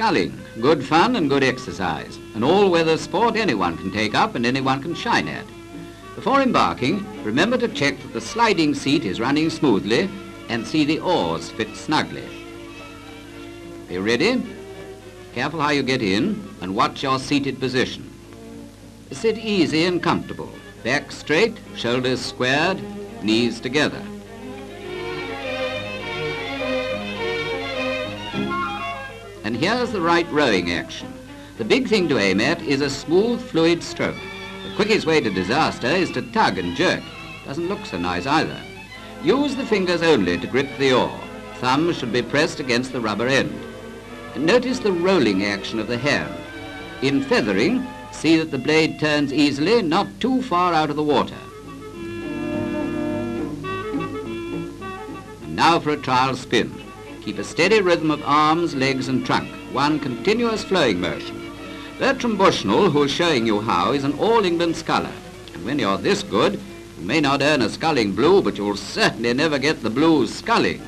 sculling, good fun and good exercise, an all-weather sport anyone can take up and anyone can shine at. Before embarking, remember to check that the sliding seat is running smoothly and see the oars fit snugly. Are you ready? Careful how you get in and watch your seated position. Sit easy and comfortable. Back straight, shoulders squared, knees together. And here's the right rowing action. The big thing to aim at is a smooth, fluid stroke. The quickest way to disaster is to tug and jerk. Doesn't look so nice either. Use the fingers only to grip the oar. Thumbs should be pressed against the rubber end. And notice the rolling action of the hand. In feathering, see that the blade turns easily, not too far out of the water. And now for a trial spin. Keep a steady rhythm of arms, legs and trunk, one continuous flowing motion. Bertram Bushnell, who's showing you how, is an All-England sculler. And when you're this good, you may not earn a sculling blue, but you'll certainly never get the blues sculling.